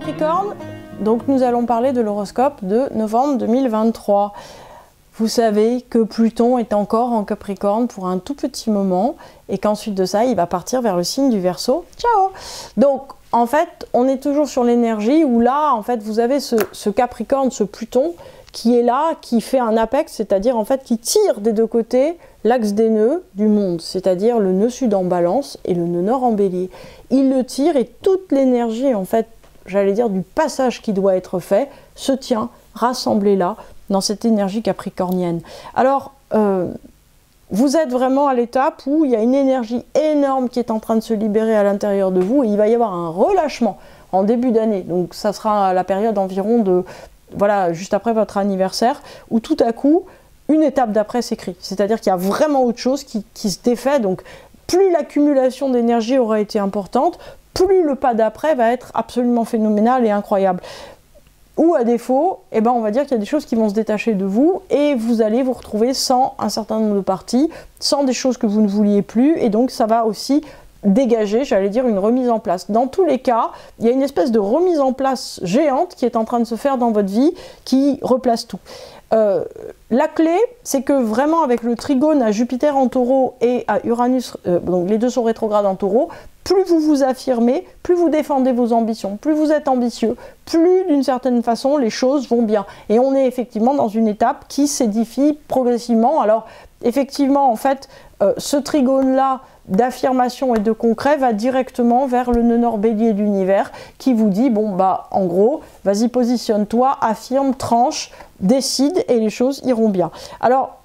Capricorne, donc nous allons parler de l'horoscope de novembre 2023. Vous savez que Pluton est encore en Capricorne pour un tout petit moment et qu'ensuite de ça, il va partir vers le signe du Verseau. Ciao Donc en fait, on est toujours sur l'énergie où là, en fait, vous avez ce, ce Capricorne, ce Pluton qui est là, qui fait un apex, c'est-à-dire en fait qui tire des deux côtés l'axe des nœuds du monde, c'est-à-dire le nœud sud en balance et le nœud nord en bélier. Il le tire et toute l'énergie, en fait, j'allais dire, du passage qui doit être fait, se tient rassemblée là, dans cette énergie capricornienne. Alors, euh, vous êtes vraiment à l'étape où il y a une énergie énorme qui est en train de se libérer à l'intérieur de vous et il va y avoir un relâchement en début d'année. Donc ça sera la période environ de voilà, juste après votre anniversaire, où tout à coup, une étape d'après s'écrit. C'est-à-dire qu'il y a vraiment autre chose qui, se défait. Donc, plus l'accumulation d'énergie aura été importante, plus le pas d'après va être absolument phénoménal et incroyable. Ou à défaut, eh ben on va dire qu'il y a des choses qui vont se détacher de vous et vous allez vous retrouver sans un certain nombre de parties, sans des choses que vous ne vouliez plus, et donc ça va aussi dégager, j'allais dire, une remise en place. Dans tous les cas, il y a une espèce de remise en place géante qui est en train de se faire dans votre vie, qui replace tout. Euh, la clé, c'est que vraiment avec le trigone à Jupiter en taureau et à Uranus, euh, donc les deux sont rétrogrades en taureau, plus vous vous affirmez, plus vous défendez vos ambitions, plus vous êtes ambitieux, plus d'une certaine façon les choses vont bien. Et on est effectivement dans une étape qui s'édifie progressivement. Alors effectivement, en fait, euh, ce trigone-là, d'affirmation et de concret va directement vers le nœud nord bélier d'univers qui vous dit bon bah en gros vas-y positionne-toi, affirme, tranche, décide et les choses iront bien. Alors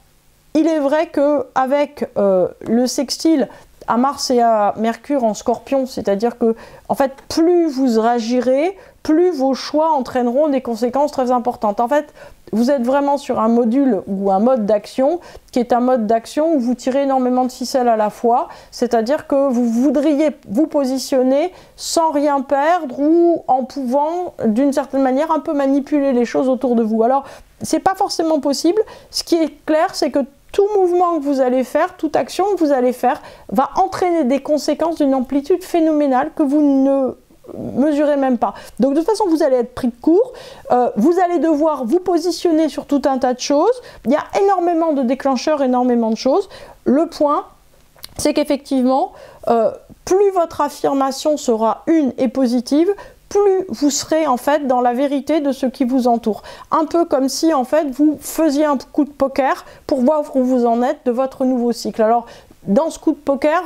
il est vrai que avec euh, le sextile à Mars et à Mercure en scorpion, c'est-à-dire que en fait plus vous réagirez, plus vos choix entraîneront des conséquences très importantes. En fait, vous êtes vraiment sur un module ou un mode d'action qui est un mode d'action où vous tirez énormément de ficelles à la fois, c'est-à-dire que vous voudriez vous positionner sans rien perdre ou en pouvant d'une certaine manière un peu manipuler les choses autour de vous. Alors, c'est pas forcément possible. Ce qui est clair, c'est que tout mouvement que vous allez faire, toute action que vous allez faire va entraîner des conséquences d'une amplitude phénoménale que vous ne mesurez même pas. Donc de toute façon, vous allez être pris de court, euh, vous allez devoir vous positionner sur tout un tas de choses. Il y a énormément de déclencheurs, énormément de choses. Le point, c'est qu'effectivement, euh, plus votre affirmation sera une et positive, plus vous serez en fait dans la vérité de ce qui vous entoure. Un peu comme si en fait vous faisiez un coup de poker pour voir où vous en êtes de votre nouveau cycle. Alors dans ce coup de poker,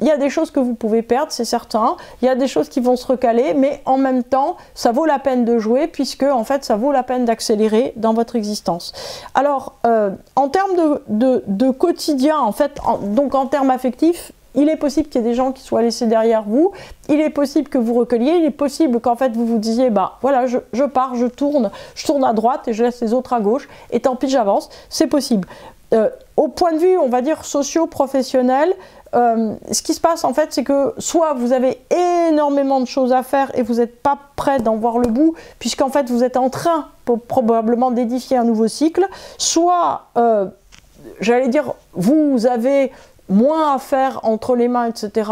il y a des choses que vous pouvez perdre, c'est certain. Il y a des choses qui vont se recaler, mais en même temps, ça vaut la peine de jouer puisque en fait, ça vaut la peine d'accélérer dans votre existence. Alors, euh, en termes de, quotidien, en fait, donc en termes affectifs, il est possible qu'il y ait des gens qui soient laissés derrière vous. Il est possible que vous recueilliez. Il est possible qu'en fait vous vous disiez bah voilà je, pars, je tourne, je tourne à droite et je laisse les autres à gauche. Et tant pis j'avance. C'est possible. Euh, au point de vue, on va dire socio-professionnel, euh, ce qui se passe en fait, c'est que soit vous avez énormément de choses à faire et vous n'êtes pas prêt d'en voir le bout, puisqu'en fait vous êtes en train probablement d'édifier un nouveau cycle, soit, euh, j'allais dire, vous avez moins à faire entre les mains, etc.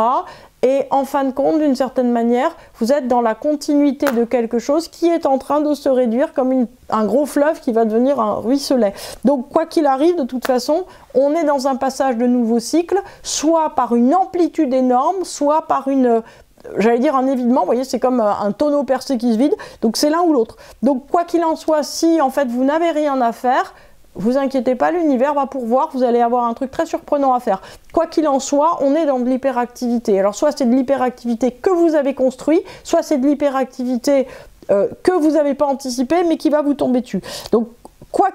Et en fin de compte, d'une certaine manière, vous êtes dans la continuité de quelque chose qui est en train de se réduire comme un gros fleuve qui va devenir un ruisselet. Donc quoi qu'il arrive, de toute façon, on est dans un passage de nouveau cycle, soit par une amplitude énorme, soit par une j'allais dire un évidement, vous voyez, c'est comme un tonneau percé qui se vide, donc c'est l'un ou l'autre. Donc quoi qu'il en soit, si en fait vous n'avez rien à faire, vous inquiétez pas, l'univers va pourvoir, vous allez avoir un truc très surprenant à faire. Quoi qu'il en soit, on est dans de l'hyperactivité. Alors soit c'est de l'hyperactivité que vous avez construit, soit c'est de l'hyperactivité euh, que vous n'avez pas anticipé mais qui va vous tomber dessus. Donc quoi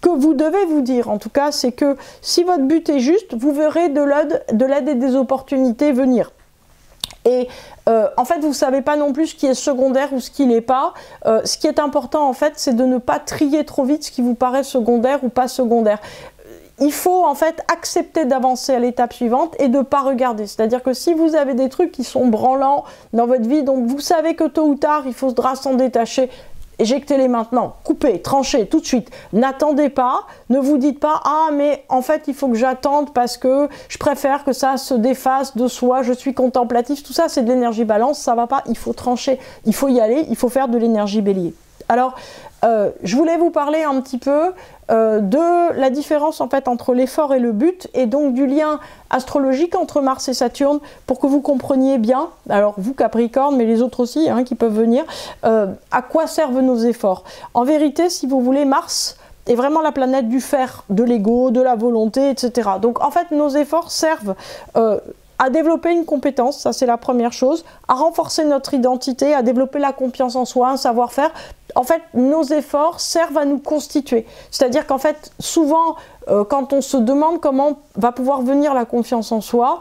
que vous devez vous dire, en tout cas, c'est que si votre but est juste, vous verrez de l'aide, de l'aide et des opportunités venir. Et euh, en fait, vous ne savez pas non plus ce qui est secondaire ou ce qui n'est pas. Euh, ce qui est important, en fait, c'est de ne pas trier trop vite ce qui vous paraît secondaire ou pas secondaire. Il faut en fait accepter d'avancer à l'étape suivante et de ne pas regarder. C'est-à-dire que si vous avez des trucs qui sont branlants dans votre vie, donc vous savez que tôt ou tard il faut s'en détacher, éjectez-les maintenant, coupez, tranchez tout de suite. N'attendez pas, ne vous dites pas ah mais en fait il faut que j'attende parce que je préfère que ça se défasse de soi, je suis contemplatif, tout ça c'est de l'énergie balance, ça va pas, il faut trancher, il faut y aller, il faut faire de l'énergie bélier. Alors, euh, je voulais vous parler un petit peu euh, de la différence en fait entre l'effort et le but et donc du lien astrologique entre Mars et Saturne pour que vous compreniez bien, alors vous Capricorne mais les autres aussi hein, qui peuvent venir, euh, à quoi servent nos efforts. En vérité, si vous voulez, Mars est vraiment la planète du faire, de l'ego, de la volonté, etc. Donc en fait, nos efforts servent à développer une compétence, ça c'est la première chose, à renforcer notre identité, à développer la confiance en soi, un savoir-faire. En fait, nos efforts servent à nous constituer. C'est-à-dire qu'en fait, souvent, euh, quand on se demande comment va pouvoir venir la confiance en soi,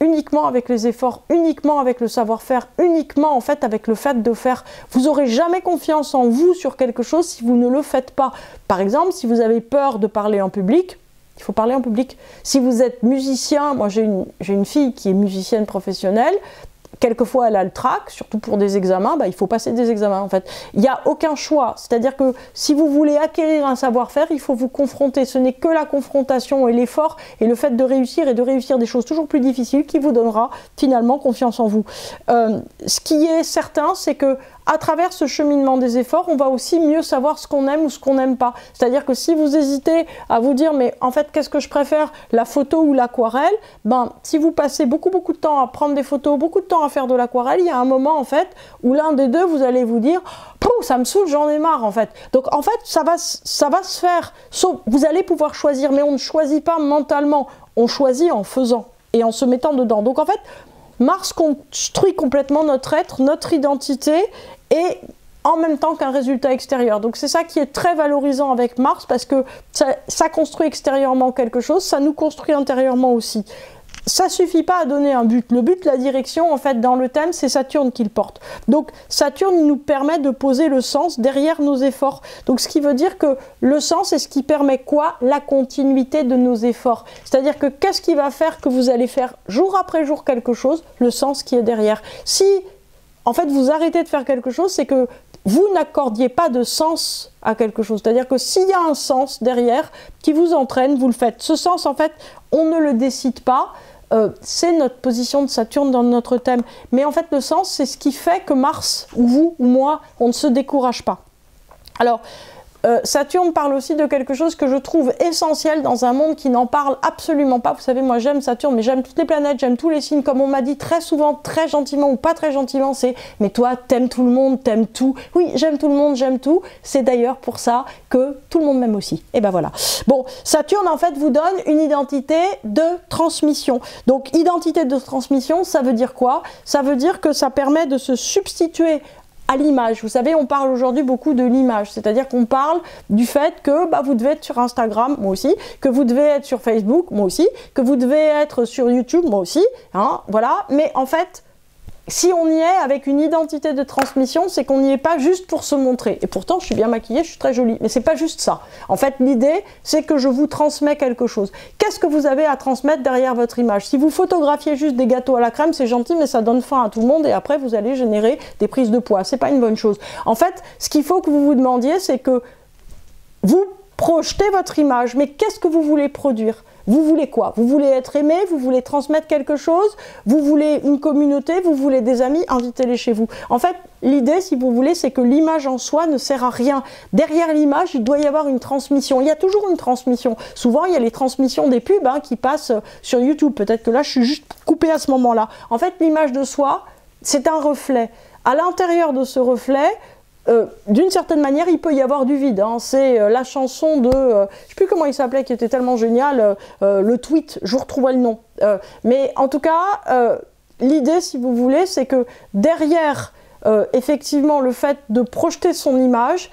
uniquement avec les efforts, uniquement avec le savoir-faire, uniquement en fait avec le fait de faire. Vous n'aurez jamais confiance en vous sur quelque chose si vous ne le faites pas. Par exemple, si vous avez peur de parler en public, il faut parler en public. Si vous êtes musicien, moi j'ai une, une, fille qui est musicienne professionnelle, quelquefois elle a le trac, surtout pour des examens, bah, il faut passer des examens en fait. Il n'y a aucun choix. C'est-à-dire que si vous voulez acquérir un savoir-faire, il faut vous confronter. Ce n'est que la confrontation et l'effort et le fait de réussir et de réussir des choses toujours plus difficiles qui vous donnera finalement confiance en vous. Euh, ce qui est certain, c'est que à travers ce cheminement des efforts, on va aussi mieux savoir ce qu'on aime ou ce qu'on n'aime pas. C'est-à-dire que si vous hésitez à vous dire, mais en fait, qu'est-ce que je préfère, la photo ou l'aquarelle Ben, si vous passez beaucoup, beaucoup de temps à prendre des photos, beaucoup de temps à faire de l'aquarelle, il y a un moment, en fait, où l'un des deux, vous allez vous dire, ça me saoule, j'en ai marre, en fait. Donc, en fait, ça va, ça va se faire. Sauf, vous allez pouvoir choisir, mais on ne choisit pas mentalement. On choisit en faisant et en se mettant dedans. Donc, en fait, Mars construit complètement notre être, notre identité, et en même temps qu'un résultat extérieur. Donc c'est ça qui est très valorisant avec Mars parce que ça, construit extérieurement quelque chose, ça nous construit intérieurement aussi ça suffit pas à donner un but. Le but, la direction, en fait, dans le thème, c'est Saturne qui le porte. Donc, Saturne nous permet de poser le sens derrière nos efforts. Donc, ce qui veut dire que le sens est ce qui permet quoi? La continuité de nos efforts. C'est-à-dire que qu'est-ce qui va faire que vous allez faire jour après jour quelque chose? Le sens qui est derrière. Si, en fait, vous arrêtez de faire quelque chose, c'est que vous n'accordiez pas de sens à quelque chose. C'est-à-dire que s'il y a un sens derrière qui vous entraîne, vous le faites. Ce sens, en fait, on ne le décide pas. Euh, c'est notre position de Saturne dans notre thème. Mais en fait, le sens, c'est ce qui fait que Mars, ou vous, ou moi, on ne se décourage pas. Alors, euh, Saturne parle aussi de quelque chose que je trouve essentiel dans un monde qui n'en parle absolument pas. Vous savez, moi j'aime Saturne, mais j'aime toutes les planètes, j'aime tous les signes. Comme on m'a dit très souvent, très gentiment ou pas très gentiment, c'est mais toi t'aimes tout le monde, t'aimes tout. Oui, j'aime tout le monde, j'aime tout. C'est d'ailleurs pour ça que tout le monde m'aime aussi. Et ben voilà. Bon, Saturne en fait vous donne une identité de transmission. Donc identité de transmission, ça veut dire quoi? Ça veut dire que ça permet de se substituer à l'image. Vous savez, on parle aujourd'hui beaucoup de l'image, c'est-à-dire qu'on parle du fait que bah, vous devez être sur Instagram, moi aussi, que vous devez être sur Facebook, moi aussi, que vous devez être sur YouTube, moi aussi, hein, voilà. Mais en fait, si on y est avec une identité de transmission, c'est qu'on n'y est pas juste pour se montrer. Et pourtant, je suis bien maquillée, je suis très jolie. Mais c'est pas juste ça. En fait, l'idée, c'est que je vous transmets quelque chose. Qu'est-ce que vous avez à transmettre derrière votre image? Si vous photographiez juste des gâteaux à la crème, c'est gentil, mais ça donne faim à tout le monde et après, vous allez générer des prises de poids. C'est pas une bonne chose. En fait, ce qu'il faut que vous vous demandiez, c'est que vous projetez votre image, mais qu'est-ce que vous voulez produire? Vous voulez quoi? Vous voulez être aimé? Vous voulez transmettre quelque chose? Vous voulez une communauté? Vous voulez des amis? Invitez-les chez vous. En fait, l'idée, si vous voulez, c'est que l'image en soi ne sert à rien. Derrière l'image, il doit y avoir une transmission. Il y a toujours une transmission. Souvent, il y a les transmissions des pubs hein, qui passent sur YouTube. Peut-être que là, je suis juste coupé à ce moment-là. En fait, l'image de soi, c'est un reflet. À l'intérieur de ce reflet, euh, d'une certaine manière, il peut y avoir du vide. Hein. C'est euh, la chanson de, euh, je sais plus comment il s'appelait, qui était tellement génial, le tweet, je vous retrouverai le nom. mais en tout cas, l'idée, si vous voulez, c'est que derrière, effectivement, le fait de projeter son image,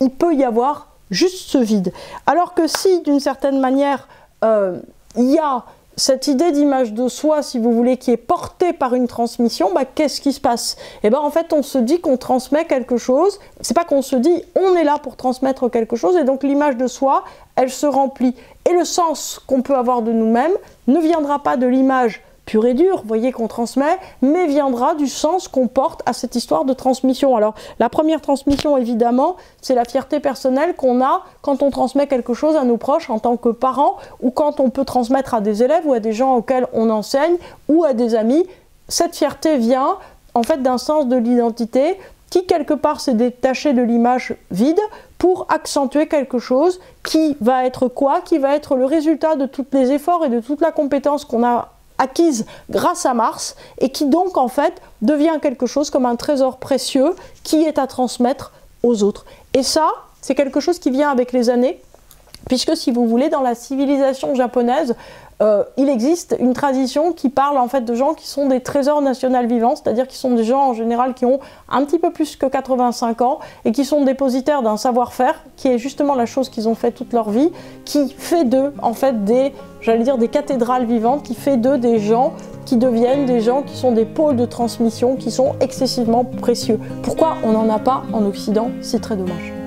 il peut y avoir juste ce vide. Alors que si, d'une certaine manière, il y a cette idée d'image de soi, si vous voulez, qui est portée par une transmission, bah, qu'est-ce qui se passe? Eh bien, en fait, on se dit qu'on transmet quelque chose. C'est pas qu'on se dit, on est là pour transmettre quelque chose, et donc l'image de soi, elle se remplit. Et le sens qu'on peut avoir de nous-mêmes ne viendra pas de l'image pur et dur, voyez, qu'on transmet, mais viendra du sens qu'on porte à cette histoire de transmission. Alors, la première transmission, évidemment, c'est la fierté personnelle qu'on a quand on transmet quelque chose à nos proches en tant que parents, ou quand on peut transmettre à des élèves ou à des gens auxquels on enseigne, ou à des amis. Cette fierté vient en fait d'un sens de l'identité qui quelque part s'est détaché de l'image vide pour accentuer quelque chose qui va être quoi? Qui va être le résultat de tous les efforts et de toute la compétence qu'on a acquise grâce à Mars et qui donc en fait devient quelque chose comme un trésor précieux qui est à transmettre aux autres. Et ça, c'est quelque chose qui vient avec les années, puisque si vous voulez, dans la civilisation japonaise, euh, il existe une tradition qui parle en fait de gens qui sont des trésors nationaux vivants, c'est-à-dire qui sont des gens en général qui ont un petit peu plus que 85 ans et qui sont dépositaires d'un savoir-faire qui est justement la chose qu'ils ont fait toute leur vie, qui fait d'eux en fait des, j'allais dire des cathédrales vivantes, qui fait d'eux des gens qui deviennent des gens qui sont des pôles de transmission qui sont excessivement précieux. Pourquoi on n'en a pas en Occident? C'est très dommage.